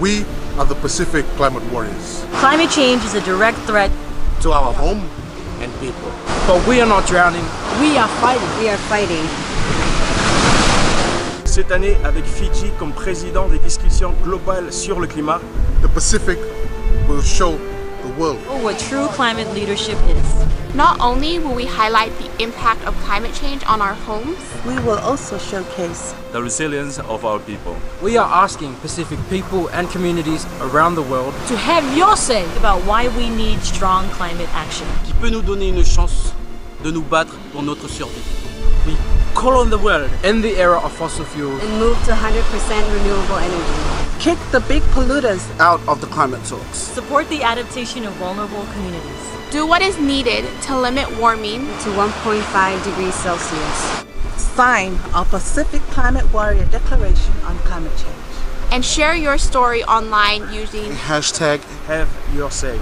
We are the Pacific Climate Warriors. Climate change is a direct threat to our home and people. But we are not drowning. We are fighting. We are fighting. Cette année, avec Fidji comme président des discussions globales sur le climat, the Pacific will show the world what true climate leadership is. Not only will we highlight the impact of climate change on our homes, we will also showcase the resilience of our people. We are asking Pacific people and communities around the world to have your say about why we need strong climate action. Qui peut nous donner une chance de nous battre pour notre survie. We call on the world end the era of fossil fuels and move to 100% renewable energy. Kick the big polluters out of the climate talks. Support the adaptation of vulnerable communities. Do what is needed to limit warming to 1.5 degrees Celsius. Sign our Pacific Climate Warrior Declaration on Climate Change. And share your story online using hashtag Have Your Sei.